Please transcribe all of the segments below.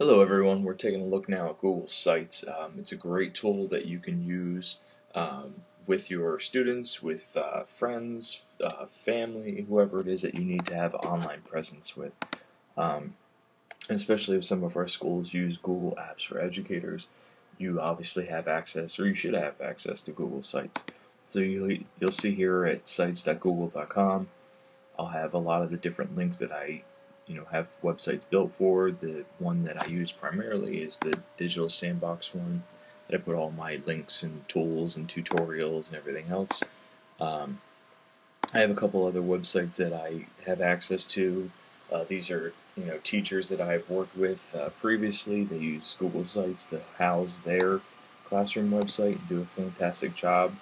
Hello everyone, we're taking a look now at Google Sites. Um, it's a great tool that you can use um, with your students, with uh, friends, uh, family, whoever it is that you need to have online presence with. Um, especially if some of our schools use Google Apps for Educators, you obviously have access, or you should have access to Google Sites. So you'll, you'll see here at sites.google.com, I'll have a lot of the different links that I you know have websites built for. The one that I use primarily is the Digital Sandbox one that I put all my links and tools and tutorials and everything else. Um, I have a couple other websites that I have access to. Uh, these are you know teachers that I've worked with uh, previously. They use Google Sites to house their classroom website and do a fantastic job.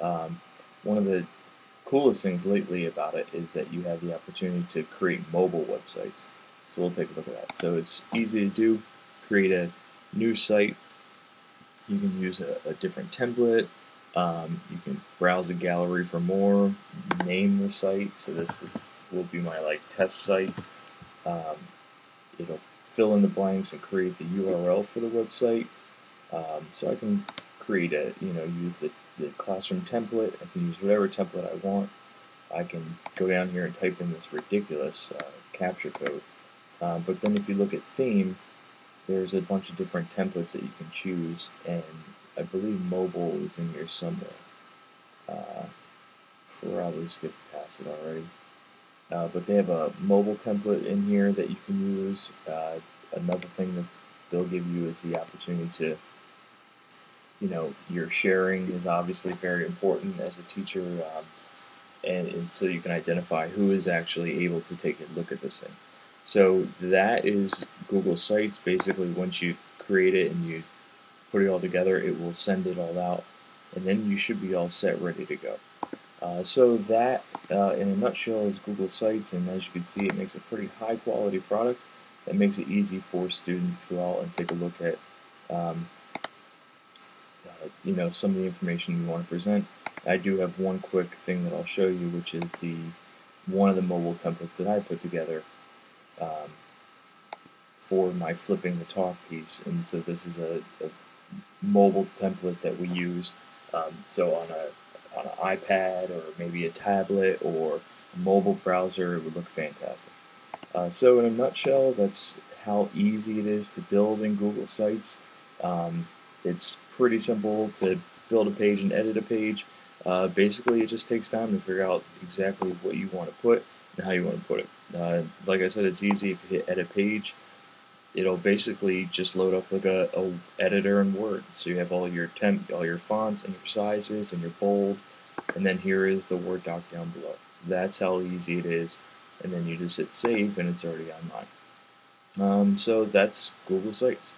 Um, one of the coolest things lately about it is that you have the opportunity to create mobile websites. So we'll take a look at that. So it's easy to do. Create a new site. You can use a, a different template. Um, you can browse a gallery for more. Name the site. So this is, will be my like test site. Um, it'll fill in the blanks and create the URL for the website. Um, so I can create a, you know, use the the classroom template. I can use whatever template I want. I can go down here and type in this ridiculous uh, captcha code. Uh, but then if you look at theme, there's a bunch of different templates that you can choose, and I believe mobile is in here somewhere. Uh, probably skipped past it already. Uh, but they have a mobile template in here that you can use. Uh, another thing that they'll give you is the opportunity to you know, your sharing is obviously very important as a teacher, um, and, and, so you can identify who is actually able to take a look at this thing. So that is Google Sites. Basically, once you create it and you put it all together, it will send it all out, and then you should be all set, ready to go. Uh, so that, uh, in a nutshell, is Google Sites, and as you can see, it makes a pretty high quality product that makes it easy for students to go out and take a look at um, you know some of the information you want to present. I do have one quick thing that I'll show you, which is the one of the mobile templates that I put together um, for my flipping the talk piece. And so this is a, a mobile template that we used. Um, so on a on an iPad or maybe a tablet or a mobile browser, it would look fantastic. Uh, so in a nutshell, that's how easy it is to build in Google Sites. Um, it's pretty simple to build a page and edit a page. Uh, basically, it just takes time to figure out exactly what you want to put and how you want to put it. Uh, like I said, it's easy if you hit edit page. It'll basically just load up like a, a editor in Word. So you have all your temp, all your fonts and your sizes and your bold, and then here is the Word doc down below. That's how easy it is, and then you just hit save and it's already online. Um, so that's Google Sites.